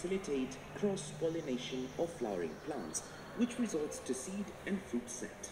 facilitate cross-pollination of flowering plants, which results to seed and fruit set.